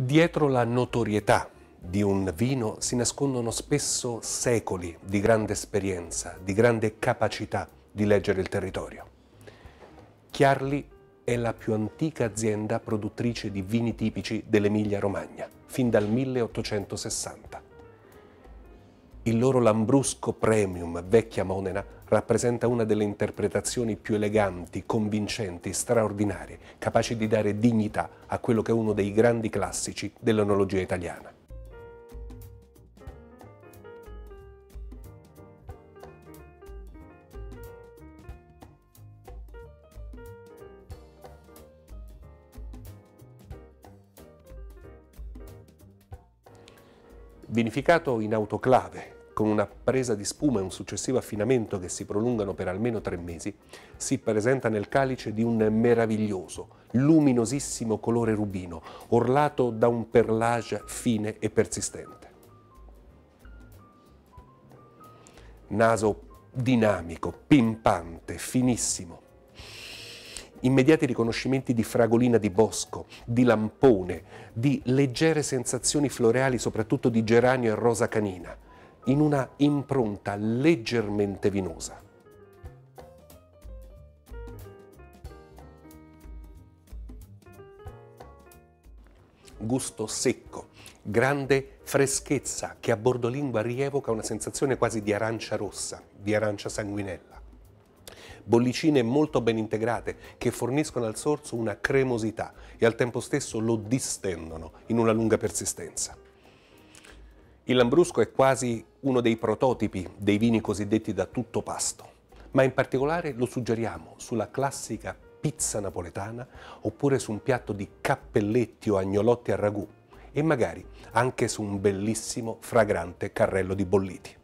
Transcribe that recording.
Dietro la notorietà di un vino si nascondono spesso secoli di grande esperienza, di grande capacità di leggere il territorio. Chiarli è la più antica azienda produttrice di vini tipici dell'Emilia-Romagna, fin dal 1860. Il loro Lambrusco Premium Vecchia Monena rappresenta una delle interpretazioni più eleganti, convincenti, straordinarie, capaci di dare dignità a quello che è uno dei grandi classici dell'enologia italiana. Vinificato in autoclave, con una presa di spuma e un successivo affinamento che si prolungano per almeno tre mesi, si presenta nel calice di un meraviglioso, luminosissimo colore rubino, orlato da un perlage fine e persistente. Naso dinamico, pimpante, finissimo, immediati riconoscimenti di fragolina di bosco, di lampone, di leggere sensazioni floreali, soprattutto di geranio e rosa canina, in una impronta leggermente vinosa. Gusto secco, grande freschezza che a bordolingua rievoca una sensazione quasi di arancia rossa, di arancia sanguinella bollicine molto ben integrate che forniscono al sorso una cremosità e al tempo stesso lo distendono in una lunga persistenza. Il Lambrusco è quasi uno dei prototipi dei vini cosiddetti da tutto pasto, ma in particolare lo suggeriamo sulla classica pizza napoletana oppure su un piatto di cappelletti o agnolotti a ragù e magari anche su un bellissimo fragrante carrello di bolliti.